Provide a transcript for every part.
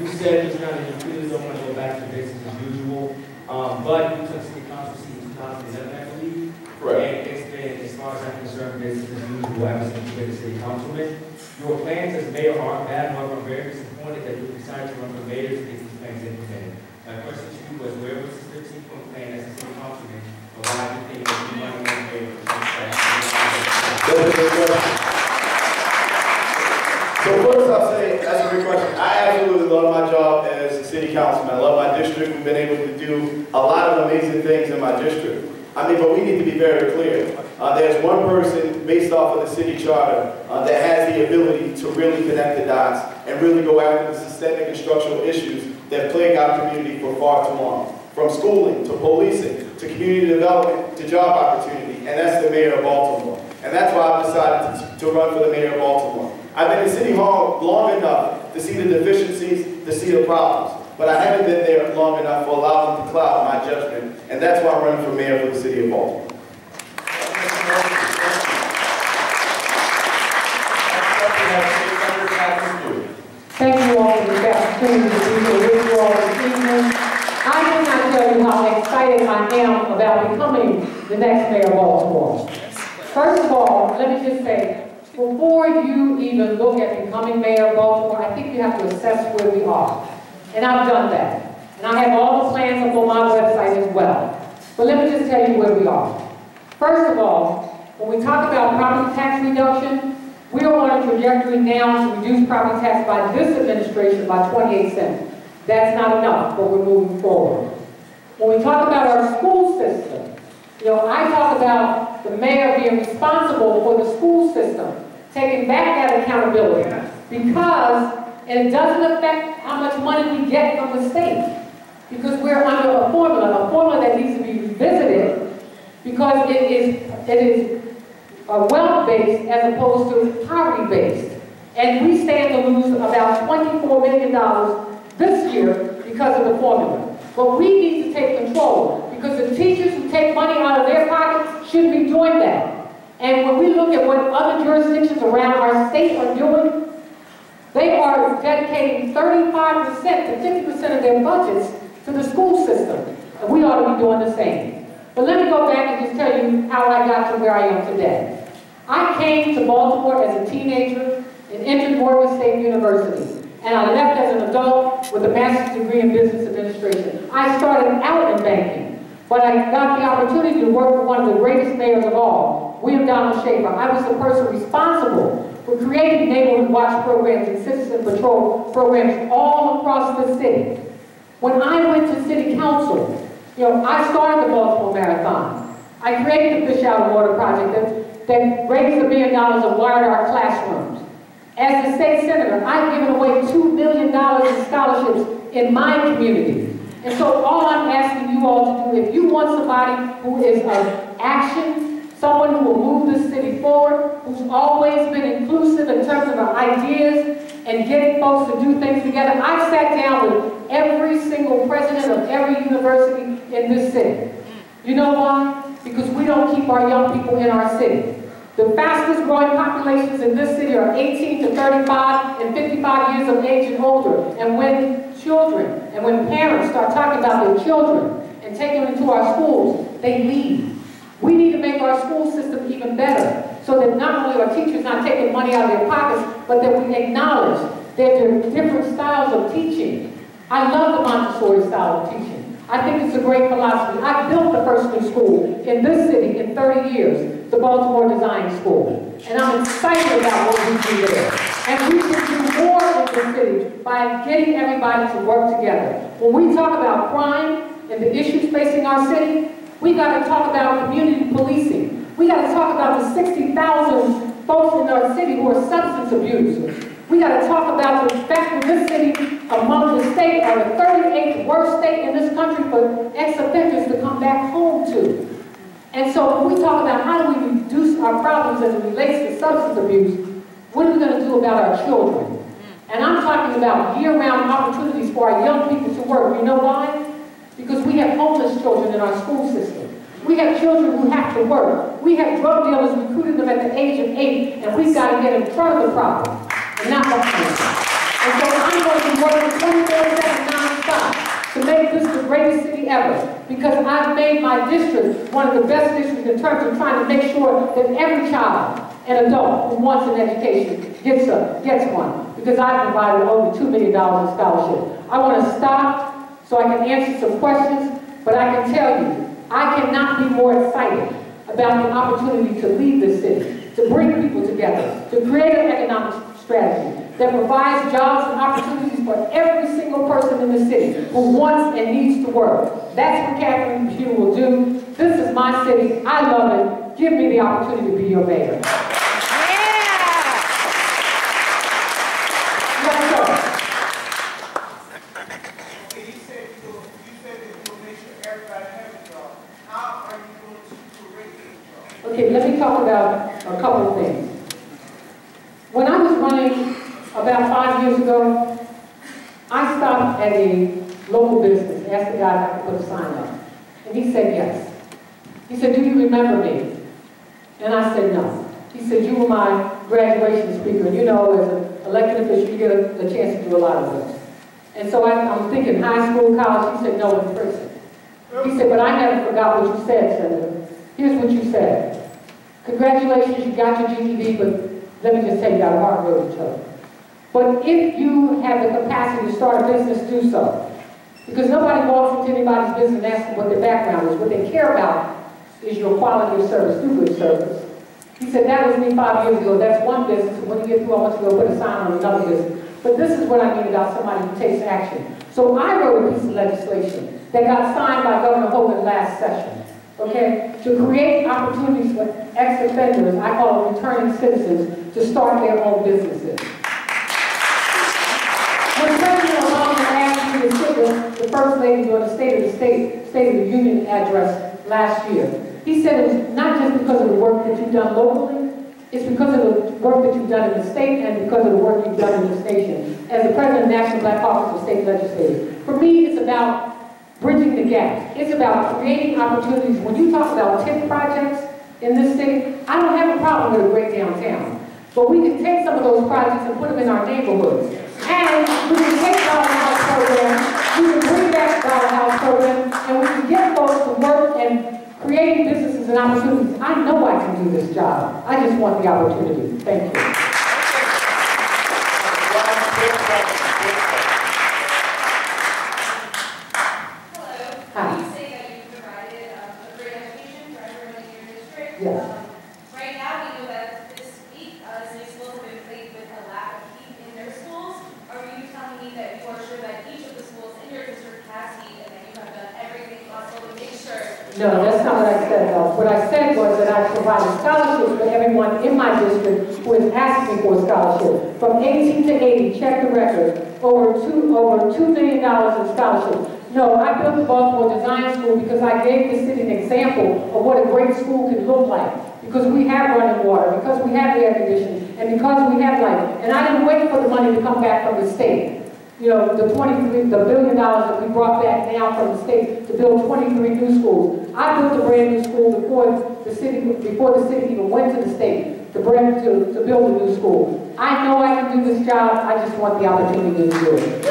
you said just now that you really don't want to go back to business as usual, um, but you took city council seat in 2011, I believe. Correct. And it's been, as far as I'm concerned, business as usual ever since you've been a city councilman. Your plans as mayor aren't bad, however, I'm very disappointed that you decided to run for mayor to get these plans implemented. My question to you was, where was the 13-point plan as a city councilman, or why do you think that you to run for mayor for such That's a good question. So first I'll say, that's a good question. I absolutely love my job as a city councilman. I love my district. We've been able to do a lot of amazing things in my district. I mean, but we need to be very clear. Uh, there's one person based off of the city charter uh, that has the ability to really connect the dots and really go after the systemic and structural issues that plague our community for far too long. From schooling, to policing, to community development, to job opportunity, and that's the mayor of Baltimore. And that's why I've decided to, to run for the mayor of Baltimore. I've been in City Hall long enough to see the deficiencies, to see the problems. But I haven't been there long enough to allow them to cloud my judgment. And that's why I'm running for mayor for the city of Baltimore. Thank you all for the opportunity to be here with you all this evening. I cannot tell you how excited I am about becoming the next mayor of Baltimore. First of all, let me just say, before you even look at becoming mayor of Baltimore, I think you have to assess where we are. And I've done that. And I have all the plans up on my website as well. But let me just tell you where we are. First of all, when we talk about property tax reduction, we are on a trajectory now to reduce property tax by this administration by 28 cents. That's not enough, but we're moving forward. When we talk about our school system, you know, I talk about the mayor being responsible for the school system, taking back that accountability, because it doesn't affect how much money we get from the state, because we're under a formula, a formula that needs to be revisited, because it is, it is wealth-based as opposed to poverty-based. And we stand to lose about $24 million this year because of the formula. But we need to take control because the teachers who take money out of their pockets shouldn't be doing that. And when we look at what other jurisdictions around our state are doing, they are dedicating 35% to 50% of their budgets to the school system. And we ought to be doing the same. But let me go back and just tell you how I got to where I am today. I came to Baltimore as a teenager and entered Morgan State University. And I left as an adult with a master's degree in business administration. I started out in banking, but I got the opportunity to work with one of the greatest mayors of all, William Donald Schaefer. I was the person responsible for creating neighborhood watch programs and citizen patrol programs all across the city. When I went to city council, you know, I started the Baltimore Marathon. I created the Fish Out of Water Project that, that raised a million dollars and wired our classrooms. As the state senator, I've given away $2 million in scholarships in my community. And so all I'm asking you all to do, if you want somebody who is of action, someone who will move this city forward, who's always been inclusive in terms of our ideas and getting folks to do things together, I've sat down with every single president of every university in this city. You know why? Because we don't keep our young people in our city. The fastest growing populations in this city are 18 to 35 and 55 years of age and older. And when children and when parents start talking about their children and taking them to our schools, they leave. We need to make our school system even better so that not only are teachers not taking money out of their pockets, but that we acknowledge that there are different styles of teaching. I love the Montessori style of teaching. I think it's a great philosophy. I built the first new school in this city in 30 years, the Baltimore Design School. And I'm excited about what we do there. And we should more in the city by getting everybody to work together. When we talk about crime and the issues facing our city, we got to talk about community policing. We got to talk about the 60,000 folks in our city who are substance abusers. We got to talk about the fact that this city, among the state, are the 38th worst state in this country for ex-offenders to come back home to. And so when we talk about how do we reduce our problems as it relates to substance abuse, what are we going to do about our children? And I'm talking about year-round opportunities for our young people to work. You know why? Because we have homeless children in our school system. We have children who have to work. We have drug dealers recruiting them at the age of eight, and we've got to get in front of the problem and not behind it. And so I'm going to be working twenty-four seven nonstop to make this the greatest city ever. Because I've made my district one of the best districts in terms of trying to make sure that every child and adult who wants an education gets a, gets one. Because I've provided over two million dollars in scholarship. I want to stop so I can answer some questions, but I can tell you, I cannot be more excited about the opportunity to lead this city, to bring people together, to create an economic strategy that provides jobs and opportunities for every single person in the city who wants and needs to work. That's what Catherine Pugh will do. This is my city. I love it. Give me the opportunity to be your mayor. Yes, sir. Okay, you said you, you said that you'll make sure everybody has a job. How are you going to create a job? Okay, let me talk about a couple of things. When I was running about five years ago, I stopped at a local business, asked the guy if I could put a sign up. And he said yes. He said, do you remember me? And I said no. He said, you were my graduation speaker. And you know, as an elected official, you get a, a chance to do a lot of those. And so I, I'm thinking high school, college. He said, no, in prison. He said, but I never forgot what you said, Senator. Here's what you said. Congratulations, you got your GED, but let me just say you hard road to toe. But if you have the capacity to start a business, do so. Because nobody walks into anybody's business and asks them what their background is. What they care about is your quality of service, do good service. He said, that was me five years ago. That's one business. When you get through, I want you to go put a sign on another business. But this is what I mean about somebody who takes action. So I wrote a piece of legislation that got signed by Governor Hogan last session okay, to create opportunities for ex-offenders, I call them returning citizens, to start their own businesses. The First Lady during the State of the State, State of the Union address last year, he said it was not just because of the work that you've done locally, it's because of the work that you've done in the state and because of the work you've done in this nation as the president of the National Black Caucus of State Legislators. For me, it's about bridging the gap. It's about creating opportunities. When you talk about TIF projects in this city, I don't have a problem with a great downtown. But we can take some of those projects and put them in our neighborhoods. And we can take Dollar House program, we can bring back Dollar House program, and we can get folks to work and creating businesses and opportunities. I know I can do this job. I just want the opportunity. Thank you. Hello. Hi. You say that you provided um, a great education for everyone in your district. Yes. Um, Right now, we know that this week, uh, city schools have been plagued with a lack of heat in their schools. Are you telling me that you are sure that each of the schools in your district has heat and that you have done everything possible to make sure? No, that's not what I said, though. What I said was that I provided scholarships for everyone in my district who is asking for a scholarship. From 18 to 80, check the record, over two, over $2 million in scholarships. No, I built the Baltimore Design School because I gave the city an example of what a great school can look like. Because we have running water, because we have air conditioning, and because we have light. And I didn't wait for the money to come back from the state. You know, the 23, the billion dollars that we brought back now from the state to build 23 new schools. I built a brand new school before the city, before the city even went to the state to bring, to, to build a new school. I know I can do this job, I just want the opportunity to do it.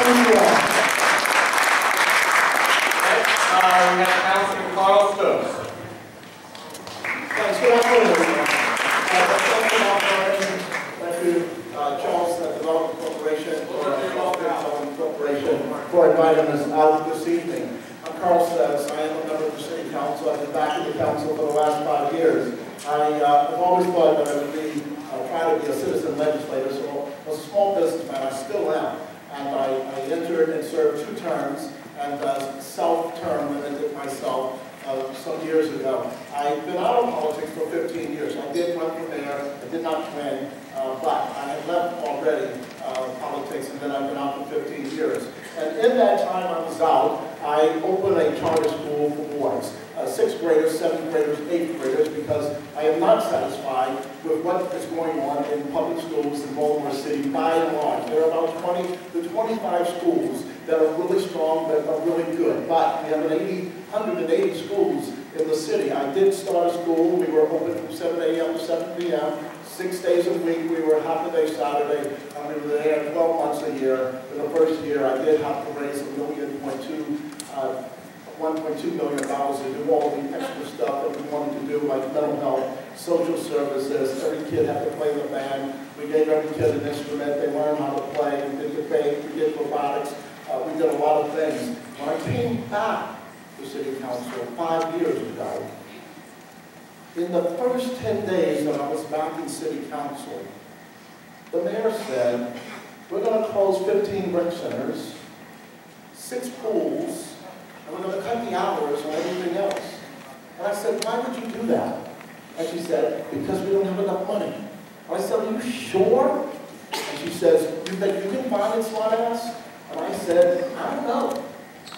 Thank you all. Next, uh, we have Councilman Carl Stokes. Thanks, good afternoon. Uh, Thank you, Operation. Thank you, uh, Charles uh, Development Corporation, or uh, Development Corporation, for inviting us out this evening. I'm Carl Stokes, I am a member of the city council, I've been back in the council for the last five years. I, uh, have always thought that I would be, uh, try to be a citizen legislator, so I was a small businessman, I still am. And I, I entered and served two terms, and uh, self-term limited myself uh, some years ago. I've been out of politics for 15 years. I did run for mayor, I did not win, uh, but I had left already uh, politics, and then I've been out for 15 years. And in that time I was out, I opened a charter school for boys, uh, graders, seventh graders, eighth graders, because I am not satisfied with what is going on in public schools in Baltimore City by and large. There are about 20 to 25 schools that are really strong, that are really good, but we have an 80, 180 schools in the city. I did start a school, we were open from 7 a.m. to 7 p.m., six days a week, we were half a day Saturday, and we were there twelve months a year. For the first year, I did have to raise a million point two, uh, one point two million dollars to do all the extra stuff that we wanted to do, like mental health, social services, every kid had to play the band. We gave every kid an instrument, they learned how to play, we did debate, we did robotics, uh, we did a lot of things. When I came back to city council five years ago, in the first 10 days that I was back in city council, the mayor said, we're going to close 15 rec centers, six pools, and we're going to cut the hours and everything else. Said, why would you do that? And she said, because we don't have enough money. And I said, are you sure? And she says, you think you can find it, smart ass? And I said, I don't know.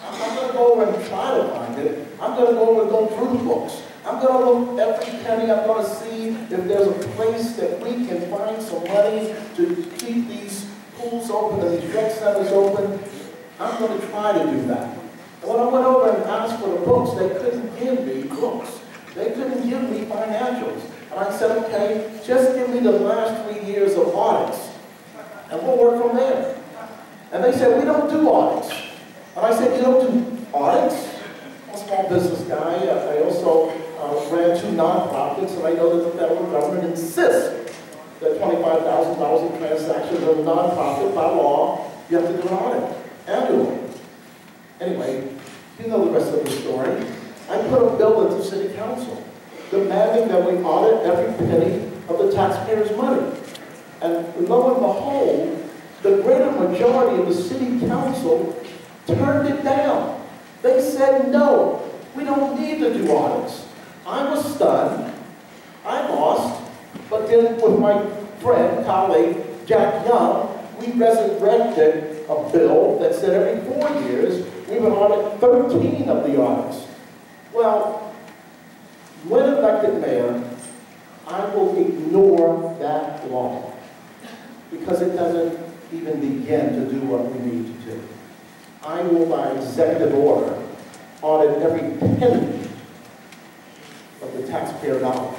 I'm not going to go over and try to find it. I'm going to go over and go through the books. I'm going to look every penny. I'm going to see if there's a place that we can find some money to keep these pools open and these rec centers open. I'm going to try to do that. And when I went over and asked for the books, they couldn't give me books. They couldn't give me financials. And I said, okay, just give me the last three years of audits, and we'll work from there. And they said, we don't do audits. And I said, you don't do audits? I'm a small business guy. I also uh, ran two nonprofits, and I know that the federal government insists that $25,000 in transactions of a nonprofit by law, you have to do an audit annually. Anyway, you know the rest of the story. I put a bill into city council demanding that we audit every penny of the taxpayers' money. And lo and behold, the greater majority of the city council turned it down. They said, no, we don't need to do audits. I was stunned. I lost. But then with my friend, colleague, Jack Young, we resurrected a bill that said every four years we would audit 13 of the audits. Well, when elected mayor, I will ignore that law because it doesn't even begin to do what we need to do. I will, by executive order, audit every penny of the taxpayer dollar.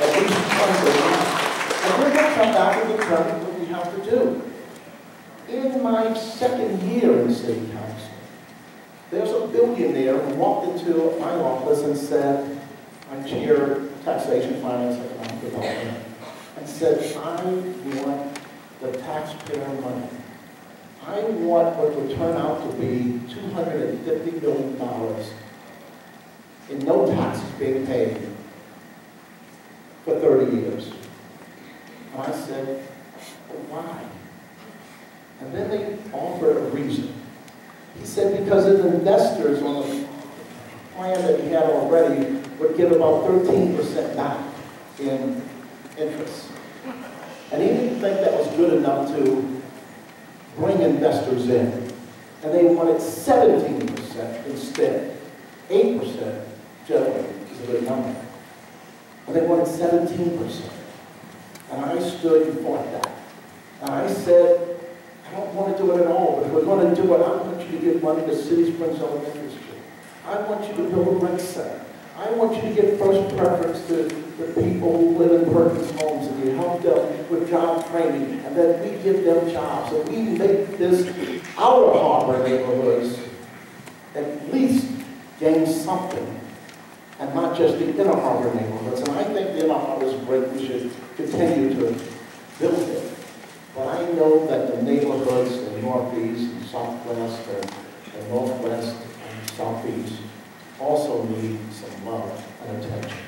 At least once a month. And we're going to come back and determine what we have to do. In my second year in the city there's a billionaire who walked into my office and said, I'm chair taxation, finance, economic development, and said, I want the taxpayer money. I want what would turn out to be $250 million in no taxes being paid for 30 years. And I said, why? And then they offered a. He said because his investors on the plan that he had already would get about 13% back in interest. And he didn't think that was good enough to bring investors in. And they wanted 17% instead. 8% generally is a good number. But they wanted 17%. And I stood and fought that. And I said, I don't want to do it at all, but if we're going to do it, I want you to give money to City Springs Elementary School. I want you to build a rec center. I want you to give first preference to the people who live in Perkins homes and you help them with job training and then we give them jobs and we make this our harbor neighborhoods at least gain something and not just the inner harbor neighborhoods. And I think the inner harbor is great. We should continue to build it. But I know that the neighborhoods in northeast southwest and, and northwest and southeast also need some love and attention.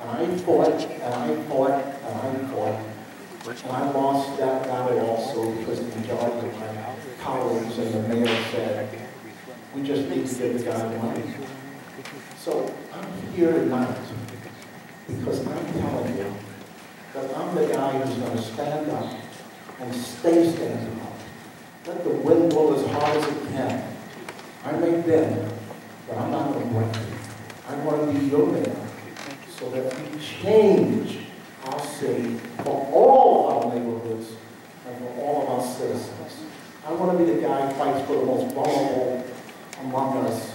And I fought, and I fought, and I fought. And I lost that battle also because the majority of my colleagues and the mayor said, we just need to give the guy money. So I'm here tonight because I'm telling you that I'm the guy who's going to stand up and stay standing. Let the wind blow as hard as it can. I may bend, but I'm not going to break it. I want to be your man so that we change our city for all of our neighborhoods and for all of our citizens. I want to be the guy who fights for the most vulnerable among us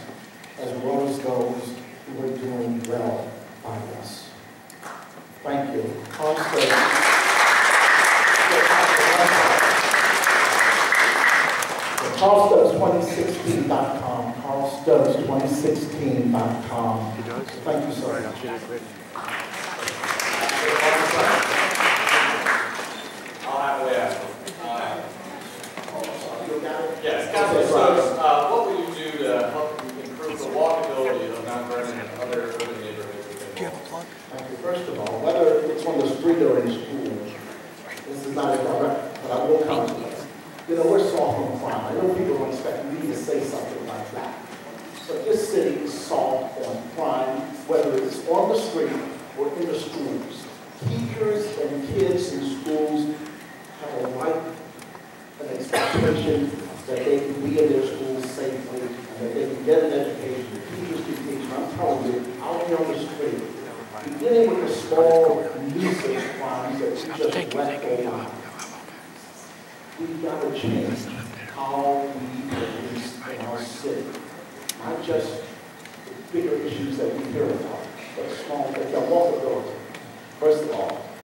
as well as those who are doing well by us. Thank you. carlstokes2016.com, carlstokes2016.com. Thank you so much.